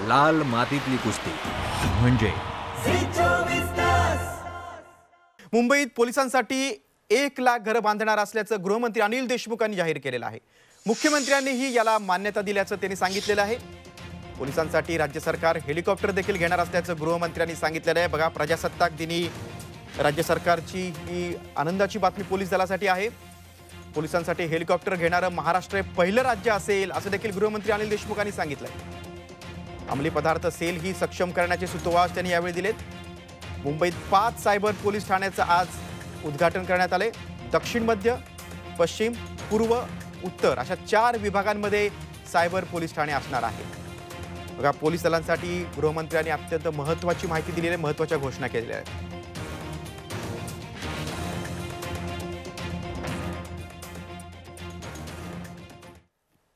लाल मातीतली कुस्ती. म्हणजे? मुंबईत पोलिसांसाठी एक लाख घरं बांधणार असल्याचं गृहमंत्री अनिल देशमुख यांनी जाहीर केलेलं आहे. मुख्यमंत्र्यांनीही याला मान्यता दिल्याचं त्यांनी सांगितलेलं आहे. पोलिसांसाठी राज्य सरकार हेलिकॉप्टर देखील घेणार असल्याचं गृहमंत्र्यांनी सांगितलेलं आहे. बघा प्रजासत्ताक दिनी राज्य सरकारची ही आनंदाची बातमी पोलीस दलासाठी आहे. पोलिसांसाठी हेलिकॉप्टर घेणारं महाराष्ट्र हे पहिलं राज्य असेल असं देखील गृहमंत्री अनिल देशमुख यांनी आहे अंमली पदार्थ सेल ही सक्षम करण्याचे सुतोवाच त्यांनी यावेळी दिलेत. मुंबईत पाच सायबर पोलीस ठाण्याचं आज उद्घाटन करण्यात आले दक्षिण मध्य पश्चिम पूर्व उत्तर अशा चार विभागांमध्ये सायबर पोलीस ठाणे असणार आहे बघा पोलीस दलांसाठी गृहमंत्र्यांनी अत्यंत महत्त्वाची माहिती दिलेली आहे महत्त्वाच्या घोषणा केलेल्या आहेत.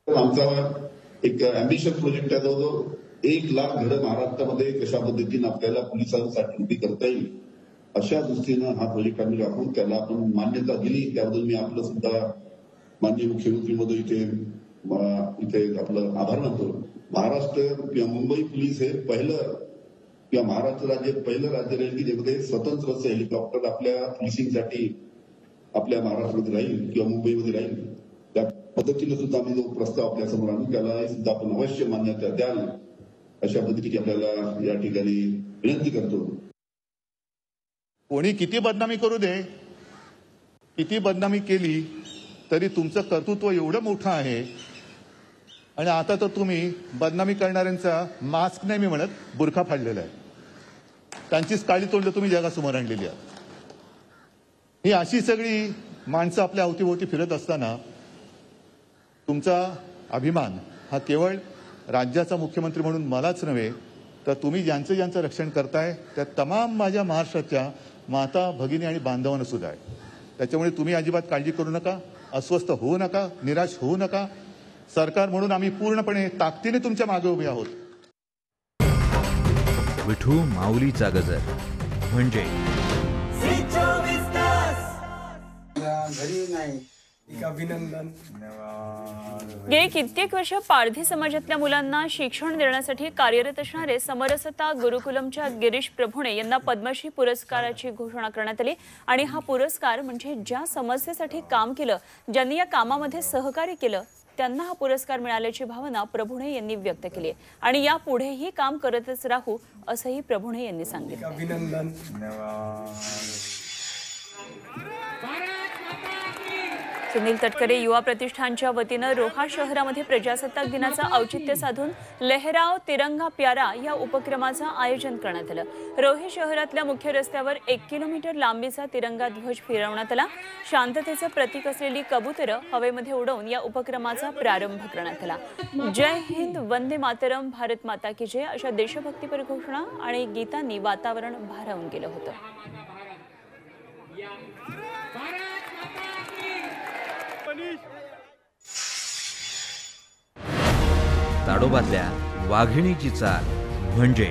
आमचा एक अम्बिशन प्रोजेक्ट आहे जो एक लाख घरं महाराष्ट्रामध्ये कशा पद्धतीनं आपल्याला पोलिसांसाठी उभी करता येईल अशा दृष्टीनं हा प्रोजेक्ट आम्ही राखून त्याला आपण मान्यता दिली. त्याबद्दल मी आपलं सुद्धा माननीय मुख्यमंत्री महोदय इथे इथे आपलं आभार मानतो. महाराष्ट्र किंवा मुंबई पोलीस हे पहिलं किंवा महाराष्ट्र राज्य पहिलं राज्य राहील की ज्यामध्ये स्वतंत्र असं हेलिकॉप्टर आपल्या पोलिसिंगसाठी आपल्या महाराष्ट्रामध्ये राहील किंवा मुंबईमध्ये राहील. त्या पद्धतीने सुद्धा आम्ही जो प्रस्ताव आपल्यासमोर आणू त्याला सुद्धा आपण अवश्य मान्यता द्याल. अशा पद्धतीची आपल्याला या ठिकाणी विनंती करतो. कोणी किती बदनामी करू दे किती बदनामी केली तरी तुमचं कर्तृत्व एवढं मोठं आहे. आणि आता तर तुम्ही बदनामी करणाऱ्यांचा मास्क नाही मी म्हणत बुरखा फाडलेला आहे. त्यांचीच काळी तोंड तुम्ही जगासमोर आणलेली आहात ही अशी सगळी माणसं आपल्या अवतीभोवती फिरत असताना तुमचा अभिमान हा केवळ राज्याचा मुख्यमंत्री म्हणून मलाच नव्हे तर तुम्ही ज्यांचं ज्यांचं रक्षण करताय त्या तमाम माझ्या महाराष्ट्राच्या माता भगिनी आणि बांधवांना सुद्धा आहे. त्याच्यामुळे तुम्ही अजिबात काळजी करू नका अस्वस्थ होऊ नका निराश होऊ नका. सरकार म्हणून आम्ही पूर्णपणे ताकदीने तुमच्या मागे उभे आहोत. विठू माऊलीचा गजर म्हणजे घरी नाही. अभिनंदन. गेली कित्येक वर्ष पारधी समाजातल्या मुलांना शिक्षण देण्यासाठी कार्यरत असणारे समरसता गुरुकुलमच्या गिरीश प्रभुणे यांना पद्मश्री पुरस्काराची घोषणा करण्यात आली. आणि हा पुरस्कार म्हणजे ज्या समस्येसाठी काम केलं ज्यांनी या कामामध्ये सहकार्य केलं त्यांना हा पुरस्कार मिळाल्याची भावना प्रभुणे यांनी व्यक्त केली आहे. आणि यापुढेही काम करतच राहू असंही प्रभुणे यांनी सांगितलं अभिनंदन. सुनील तटकरे युवा प्रतिष्ठानच्या वतीनं रोहा शहरामध्ये प्रजासत्ताक दिनाचं औचित्य साधून लेहराव तिरंगा प्यारा या उपक्रमाचं आयोजन करण्यात आलं. रोहे शहरातल्या मुख्य रस्त्यावर एक किलोमीटर लांबीचा तिरंगा ध्वज फिरवण्यात आला. शांततेचं प्रतीक असलेली कबुतरं हवेमध्ये उडवून या उपक्रमाचा प्रारंभ करण्यात आला. जय हिंद वंदे मातरम भारत माता की जय अशा देशभक्तीपर घोषणा आणि गीतांनी वातावरण भारावून गेलं होतं. ताडोबातल्या वाघिणीची चाल म्हणजे